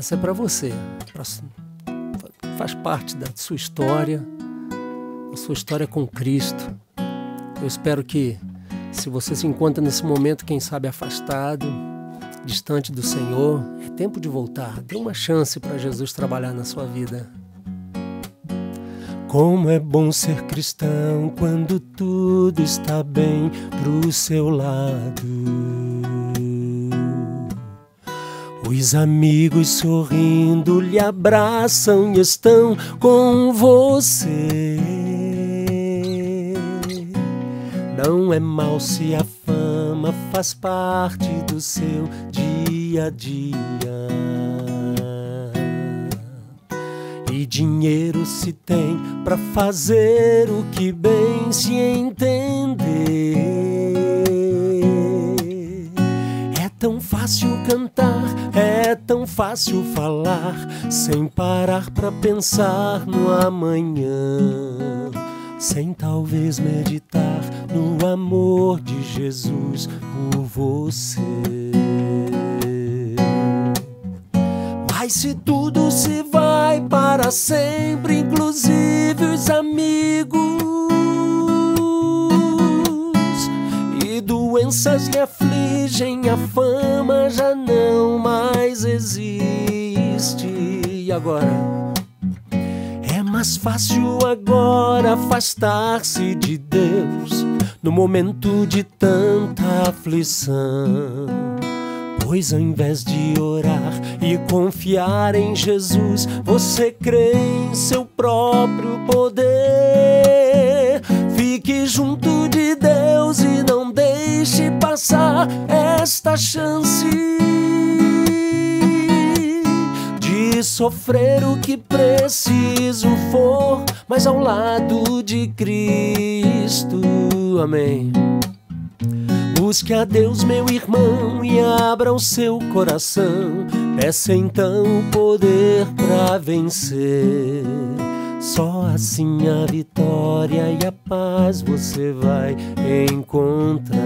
Essa é para você, faz parte da sua história, a sua história com Cristo. Eu espero que, se você se encontra nesse momento, quem sabe afastado, distante do Senhor, é tempo de voltar. Dê uma chance para Jesus trabalhar na sua vida. Como é bom ser cristão quando tudo está bem pro seu lado. Os amigos sorrindo lhe abraçam e estão com você. Não é mal se a fama faz parte do seu dia a dia. E dinheiro se tem para fazer o que bem se entender. É tão fácil cantar, fácil falar, sem parar para pensar no amanhã. Sem talvez meditar no amor de Jesus por você. Mas se tudo se vai para sempre, inclusive os amigos. E doenças lhe afligem, a fama já não mais existe. E agora? É mais fácil agora afastar-se de Deus no momento de tanta aflição. Pois ao invés de orar e confiar em Jesus, você crê em seu próprio poder. Fique junto de Deus e não deixe passar esta chance sofrer o que preciso for, mas ao lado de Cristo. Amém. Busque a Deus, meu irmão, e abra o seu coração. Peça então o poder para vencer. Só assim a vitória e a paz você vai encontrar.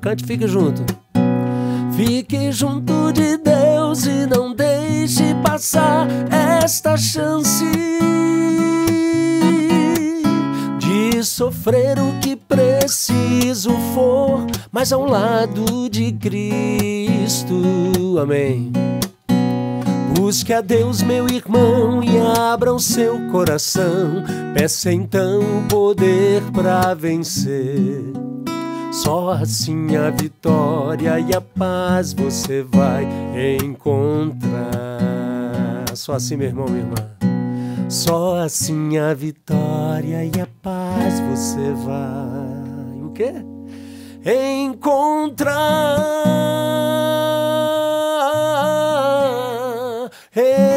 Cante, fique junto. Fique junto de Deus e não deixe passar esta chance de sofrer o que preciso for, mas ao lado de Cristo. Amém. Busque a Deus, meu irmão, e abra o seu coração. Peça então o poder para vencer. Só assim a vitória e a paz você vai encontrar. Só assim, meu irmão, minha irmã. Só assim a vitória e a paz você vai. O quê? Encontrar. Encontrar.